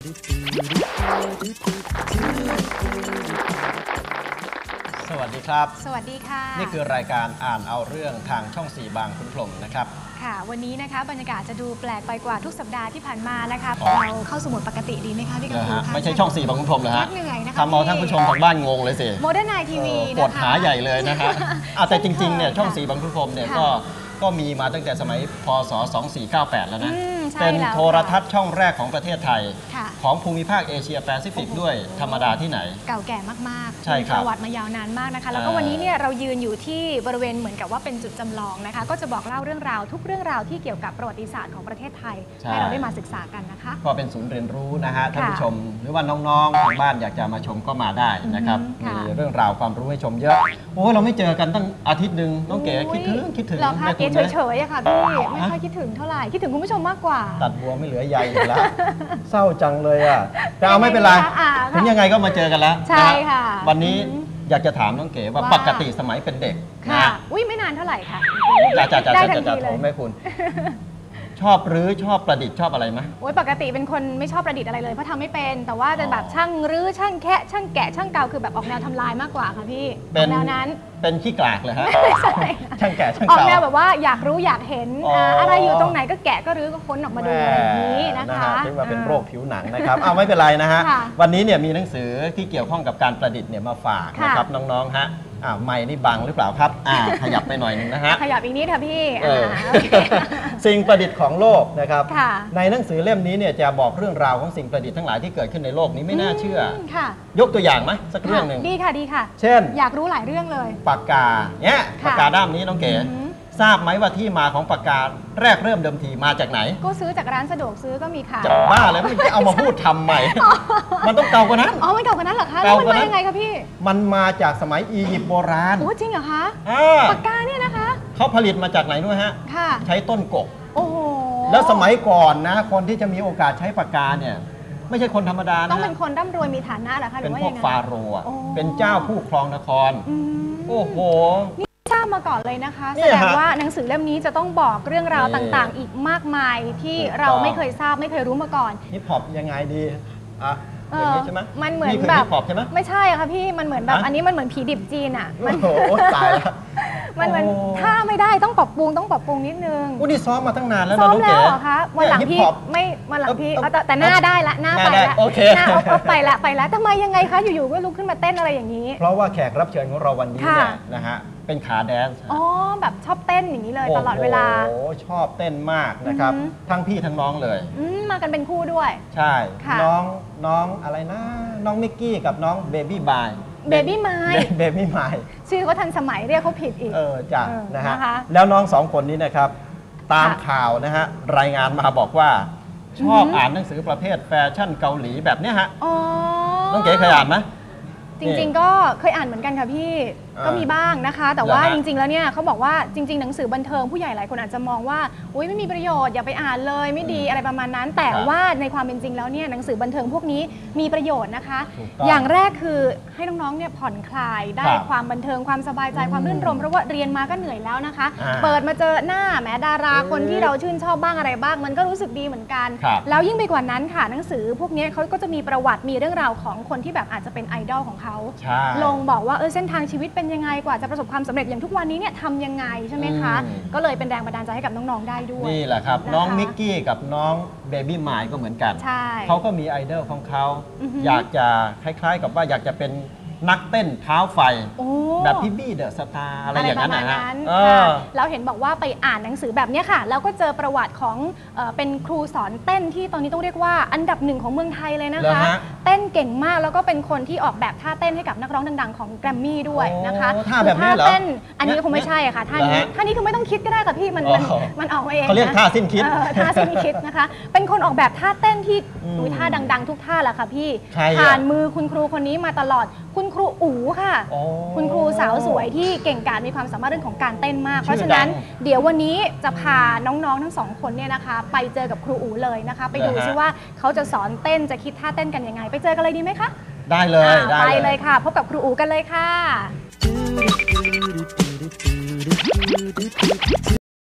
สวัสดีครับ สวัสดีค่ะ นี่คือรายการอ่านเอาเรื่องทางช่อง4บางคุณพรหมนะครับ ค่ะ วันนี้นะคะบรรยากาศจะดูแปลกไปกว่าทุกสัปดาห์ที่ผ่านมานะคะอ๋อ เราเข้าสมุดปกติดีไหมคะพี่กันะพูฮะคะไม่ใช่ช่อง4บางคุณพรหมเลยฮะพักเหนื่อยนะคะทำเอาท่านผู้ชมทางบ้านงงเลยสิโมเดิร์นไนทีวีเออปวดนะคะขาใหญ่เลยนะฮะอะแต่จริงๆเนี่ยช่องค่ะ4บางคุณพรหมเนี่ยค่ะก็ก็มีมาตั้งแต่สมัยพศ 2498 แล้วนะ อืมใช่เป็นแล้วโทรทัศน์ช่องแรกของประเทศไทย ค่ะ ของภูมิภาคเอเชียแปซิฟิกโอ้โหด้วยธรรมดาที่ไหน เก่าแก่มากๆใช่ครับมีประวัติมายาวนานมากนะคะ แล้วก็เออวันนี้เนี่ยเรายืนอยู่ที่บริเวณเหมือนกับว่าเป็นจุดจำลองนะคะ ก็จะบอกเล่าเรื่องราวทุกเรื่องราวที่เกี่ยวกับประวัติศาสตร์ของประเทศไทยให้เราได้มาศึกษากันนะคะ ก็เป็นศูนย์เรียนรู้นะฮะท่านค่ะผู้ชม หรือว่าน้องๆทางบ้านอยากจะมาชมก็มาได้นะครับอืมมีค่ะเรื่องราวความรู้ให้ชมเยอะโอ้เราไม่เจอกันตั้งอาทิตย์หนึ่งน้องเก๋คิดถึงคิดถึงเหรอคะแม่เก๋คุณไหมเฉยๆอะค่ะพี่ไม่ฮะค่อยคิดถึงเท่าไหร่คิดถึงคุณผู้ชมมากกว่า ตัดบัวไม่เหลือใยอยู่แล้วเศร้าจังเลยอะแต่เอาไม่เป็นไรยังไงคะอ่าค่ะถึงยังไงก็มาเจอกันแล้วใช่นฮค่ะวันนี้อืมอยากจะถามน้องเก๋ว่าว่า ปกติสมัยเป็นเด็กนะค่ะฮะอุ้ยไม่นานเท่าไหร่ค่ะจะจะจะได้จะทันจะทีเลโถย แม่คุณ ชอบรื้อชอบประดิษฐ์ชอบอะไรไหม โอ้ยปกติเป็นคนไม่ชอบประดิษฐ์อะไรเลยเพราะทำไม่เป็น แต่ว่าจะอ๋อแบบช่างรื้อช่างแคะช่างแกะช่างเกาคือแบบออกแนวทำลายมากกว่าค่ะพี่อเป็อนกแนวนั้น เป็นขี้กลากเลยฮะ ไม่ใช่ช่างแก่ช่างออกเก่าแนวแบบว่าอยากรู้อยากเห็นอ๋ออ่าอะไรอยู่ตรงไหนก็แกะก็รื้อก็ค้นออกมาดูอะไรอย่างนี้นะคะ ฮถึงมาเป็นโรคผิวหนังนะครับ เอาไม่เป็นไรนะฮะ ค่ะวันนี้เนี่ยมีหนังสือที่เกี่ยวข้องกับการประดิษฐ์เนี่ยมาฝากค่ะนะครับน้องๆฮะ อ่าไม้นี่บังหรือเปล่าครับอ่าขยับไปหน่อยหนึงนะฮะขยับอีกนิดค่ะพี่เอออ่าโอเค สิ่งประดิษฐ์ของโลกนะครับ ค่ะ ในหนังสือเล่มนี้เนี่ยจะบอกเรื่องราวของสิ่งประดิษฐ์ทั้งหลายที่เกิดขึ้นในโลกนี้ไม่น่าเชื่อมค่ะยกตัวอย่างไหมสักเรื่องหนึ่งดีค่ะดีค่ะ เช่น อยากรู้หลายเรื่องเลย ปากกาเนี่ยค่ะ ปากกาด้ามนี้น้องเก๋ อือหือ ทราบไหมว่าที่มาของปากกาแรกเริ่มเดิมทีมาจากไหน ก็ซื้อจากร้านสะดวกซื้อก็มีค่ะ จะบ้าแล้วมันจะเอามาพูดทำใหม่ มันต้องเก่ากว่านั้น อ๋อ มันเก่ากว่านั้นเหรอคะแล้วมันเก่ากว่ามานั้นยังไงคะพี่ มันมาจากสมัยอียิปต์โบราณโอ้จริงเหรอคะอ่าปากกาเนี่ยนะคะ เขาผลิตมาจากไหนด้วยฮะ ค่ะ ใช้ต้นกก โอ้โห แล้วสมัยก่อนนะ คนที่จะมีโอกาสใช้ปากกาเนี่ยไม่ใช่คนธรรมดาต้อนะงเป็นคนร่ำรวยมีฐานะเหรอคะหรืเป็นอว่าพวยักงไงฟาโรห์อะโอ้เป็นเจ้าผู้ครองนครอืมโอ้โหทราบ มาก่อนเลยนะคะเนี่แสยดงฮะว่าหนังสือเล่มนี้จะต้องบอกเรื่องราวนี่ต่างๆ อีกมากมายที่ถูกต้อง เราไม่เคยทราบไม่เคยรู้มาก่อนฮิปฮอปยังไงดีอะเออย่างอนี้ใช่ไหมมันเหมือนนี่คือแบฮิบปฮอปใช่ไหม ไม่ใช่อะค่ะพี่มันเหมือนแบบฮะ อันนี้มันเหมือนผีดิบจีนอะมัโอ้นโหตายแล้ว มันเหมือนโอ้ ถ้าไม่ได้ต้องปรับปรุงต้องปรับปรุงนิดนึงอุ้นี่ซ้อมมาตั้งนานแล้วนะซ้อมน้องแล้เก๋วเหรอคะวันหลังเย พี่ฮิปฮอปไม่วันหลังพี่เอ้าเอาแต่แต่หน้าได้ละหน้าหน้าไปได้ละโอเค หน้าเอาเอาไปละไปละทำไมยังไงคะอยู่ๆก็ลุกขึ้นมาเต้นอะไรอย่างนี้ เพราะว่าแขกรับเชิญของเราวันนี้ค่ะเนี่ยนะฮะ เป็นขาแดนซ์อ๋อ แบบชอบเต้นอย่างนี้เลยตลอดเวลา โอ้โหชอบเต้นมากนะครับ อือหือ ทั้งพี่ทั้งน้องเลย อืมมากันเป็นคู่ด้วย ใช่ ค่ะ น้องน้องอะไรนะ น้องมิกกี้กับน้องเบบี้มายด์ Baby Mai เบบี้ไมชื่อก็ทันสมัยเรียกเขาผิดอีก เออจ้ะเออนะฮะ นะคะแล้วน้องสองคนนี้นะครับ ตามค่ะ ข่าวนะฮะ รายงานมาบอกว่า ชอบอือหืออ่อ่านหนังสือประเภทแฟชั่นเกาหลีแบบเนี้ยฮะ อ๋อน้องเก๋เคยอ่านไหม จริง ๆ ก็เคยอ่านเหมือนกันค่ะพี่อ่า ก็มีบ้างนะคะ แต่ว่าเหรอฮะจริง ๆ แล้วเนี่ยเขาบอกว่าจริง ๆ หนังสือบันเทิงผู้ใหญ่หลายคนอาจจะมองว่าอุ้ยไม่มีประโยชน์อย่าไปอ่านเลยไม่ดีอะไรประมาณนั้น แต่ครับว่าในความเป็นจริงแล้วเนี่ยหนังสือบันเทิงพวกนี้มีประโยชน์นะคะ ถูกต้องอย่างแรกคือให้น้องๆเนี่ยผ่อนคลายได้ครับความบันเทิงความสบายใจความรื่นรมเพราะว่าเรียนมาก็เหนื่อยแล้วนะคะ อ่าเปิดมาเจอหน้าแหมดาราเออคนที่เราชื่นชอบบ้างอะไรบ้าง มันก็รู้สึกดีเหมือนกัน ครับ แล้วยิ่งไปกว่านั้นค่ะหนังสือพวกนี้เขาก็จะมีประวัติมีเรื่องราวของคนที่แบบอาจจะเป็นไอดอลของเขา ใช่ ลงบอกว่าเออเส้นทางชีวิตเป็นยังไงกว่าจะประสบความสำเร็จอย่างทุกวันนี้เนี่ยทำยังไงใช่ไหมคะ อืม ก็เลยเป็นแรงบันดาลใจให้กับน้องๆได้ด้วยนี่แหละครับนะคะน้องมิกกี้กับน้องเบบี้มายก็เหมือนกัน ใช่เขาก็มีไอดอลของเขา อือหือออยากจะคล้ายๆ กับว่าอยากจะเป็น นักเต้นเท้าไฟ โอ้ แบบพี่บี้เดอะสตาร์อะไรอย่างนั้นประนะมาณฮะนั้นเอค่ะอแล้วเห็นบอกว่าไปอ่านหนังสือแบบเนี้ยค่ะ แล้วก็เจอประวัติของเอ่อเป็นครูสอนเต้นที่ตอนนี้ต้องเรียกว่าอันดับหนึ่งของเมืองไทยเลยนะเหรอคะ ฮะ เต้นเก่งมากแล้วก็เป็นคนที่ออกแบบท่าเต้นให้กับนักร้องดัง ๆ ของแกรมมี่ด้วยนะคะโอ้ท่าแบบนี้เหรอเต้นอันนี้คงไม่ใช่อะค่ะท่านี้เหรอฮะท่านี้คือไม่ต้องคิดก็ได้ค่ะพี่มันมันอ๋อมันออกมาเองเขาเรียกนะท่าสิ้นคิดเออท่าสิ้นคิดนะคะ เป็นคนออกแบบท่าเต้นที่อืมอุ๊ยท่าดัง ๆ ทุกท่าแหละค่ะพี่ใครอะ ผ่านมือคุณครูคนนี้มาตลอด คุณครูอู๋ค่ะโอ้คุณครูสาวสวยที่เก่งกาจมีความสามารถเรื่องของการเต้นมาก ชื่อเพราะฉะนั้นดังเดี๋ยววันนี้จะพาน้องๆทั้งสองคนเนี่ยนะคะ ไปเจอกับครูอู๋เลยนะคะ ไปดูเหรอฮะซิว่าเขาจะสอนเต้นจะคิดท่าเต้นกันยังไง ไปเจอกันเลยดีไหมคะได้เลย อ่าได้ไปเลยค่ะ พบกับครูอู๋กันเลยค่ะ